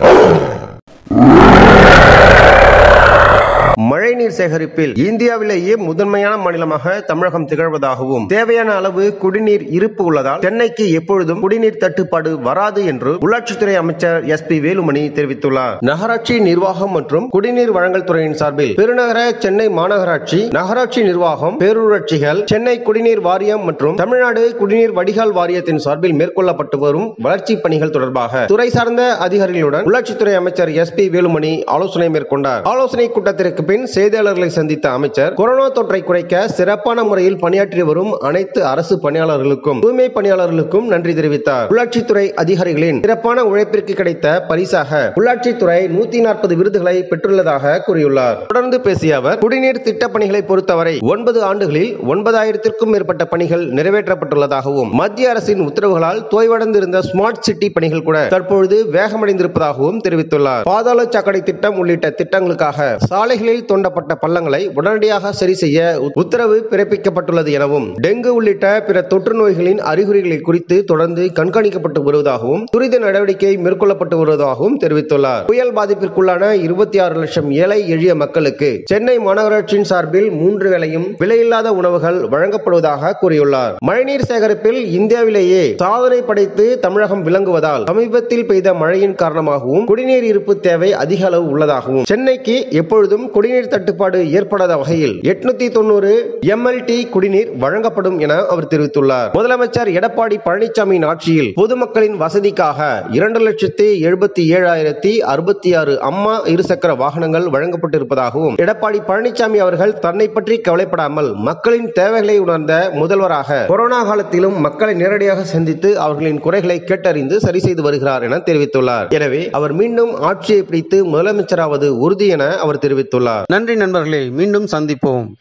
Oh! மழைநீர் சேகரிப்பில் இந்தியாவிலேயே முதன்மையான மாநிலமாக தமிழகம் திகழ்வதாகவும் தேவையான அளவு குடிநீர் இருப்பு உள்ளதால் சென்னைக்கு எப்பொழுதும் குடிநீர் தட்டுப்பாடு வராது என்று உள்ளாட்சித்துறை அமைச்சர் எஸ் பி வேலுமணி தெரிவித்துள்ளார். நகராட்சி நிர்வாகம் மற்றும் குடிநீர் வழங்கல் துறையின் சார்பில் பெருநகர சென்னை மாநகராட்சி நகராட்சி நிர்வாகம் பேரூராட்சிகள் சென்னை குடிநீர் வாரியம் மற்றும் தமிழ்நாடு குடிநீர் வடிகால் வாரியத்தின் சார்பில் மேற்கொள்ளப்பட்டு வரும் வளர்ச்சி பணிகள் தொடர்பாக துறை சார்ந்த அதிகாரிகளுடன் உள்ளாட்சித்துறை அமைச்சர் எஸ் பி வேலுமணி ஆலோசனை மேற்கொண்டார். ஆலோசனை கூட்டத்திற்கு பின் செய்தி செய்தியாளர்களை சந்தித்த அமைச்சர் கொரோனா தொற்றை குறைக்க சிறப்பான முறையில் பணியாற்றி வரும் அனைத்து அரசு பணியாளர்களுக்கும் தூய்மை பணியாளர்களுக்கும் நன்றி தெரிவித்தார். உள்ளாட்சித்துறை அதிகாரிகளின் சிறப்பான உழைப்பிற்கு கிடைத்த பரிசாக உள்ளாட்சித்துறை நூத்தி நாற்பது விருதுகளை பெற்றுள்ளதாக கூறியுள்ளார். தொடர்ந்து பேசிய அவர் குடிநீர் திட்ட பணிகளை பொறுத்தவரை ஒன்பது ஆண்டுகளில் ஒன்பதாயிரத்திற்கும் மேற்பட்ட பணிகள் நிறைவேற்றப்பட்டுள்ளதாகவும் மத்திய அரசின் உத்தரவுகளால் தோய்வடைந்திருந்த ஸ்மார்ட் சிட்டி பணிகள் கூட தற்பொழுது வேகமடைந்திருப்பதாகவும் தெரிவித்துள்ளார். பாதாள சாக்கடை திட்டம் உள்ளிட்ட திட்டங்களுக்காக சாலைகளில் தோண்டப்பட்ட பள்ளங்களை உடனடியாக சரி செய்ய உத்தரவு பிறப்பிக்கப்பட்டுள்ளது எனவும் டெங்கு உள்ளிட்ட பிற தொற்று நோய்களின் அறிகுறிகளை குறித்து தொடர்ந்து கண்காணிக்கப்பட்டு வருவதாகவும் துரித நடவடிக்கை மேற்கொள்ளப்பட்டு வருவதாகவும் தெரிவித்துள்ளார். புயல் பாதிப்பிற்குள்ளான இருபத்தி ஆறு லட்சம் ஏழை எளிய மக்களுக்கு சென்னை மாநகராட்சியின் சார்பில் மூன்று வேளையும் விலையில்லாத உணவுகள் வழங்கப்படுவதாக கூறியுள்ளார். மழைநீர் சேகரிப்பில் இந்தியாவிலேயே சாதனை படைத்து தமிழகம் விளங்குவதால் சமீபத்தில் பெய்த மழையின் காரணமாகவும் குடிநீர் இருப்பு தேவை அதிக அளவு உள்ளதாகவும் சென்னைக்கு எப்பொழுதும் குடிநீர் தட்டுப்பாடு ஏற்படாத வகையில் எட்நூத்தி தொண்ணூறு எம்எல்டி குடிநீர் வழங்கப்படும் என அவர் தெரிவித்துள்ளார். முதலமைச்சர் எடப்பாடி பழனிசாமியின் ஆட்சியில் பொதுமக்களின் வசதிக்காக இரண்டு லட்சத்தி எழுபத்தி ஏழாயிரத்தி அறுபத்தி ஆறு அம்மா இருசக்கர வாகனங்கள் வழங்கப்பட்டிருப்பதாகவும் எடப்பாடி பழனிசாமி அவர்கள் தன்னை பற்றி கவலைப்படாமல் மக்களின் தேவைகளை உணர்ந்த முதல்வராக கொரோனா காலத்திலும் மக்களை நேரடியாக சந்தித்து அவர்களின் குறைகளை கேட்டறிந்து சரி செய்து வருகிறார் என தெரிவித்துள்ளார். எனவே அவர் மீண்டும் ஆட்சியை பிடித்து முதலமைச்சராவது உறுதி என அவர் தெரிவித்துள்ளார். நன்றி நண்பர்களே மீண்டும் சந்திப்போம்.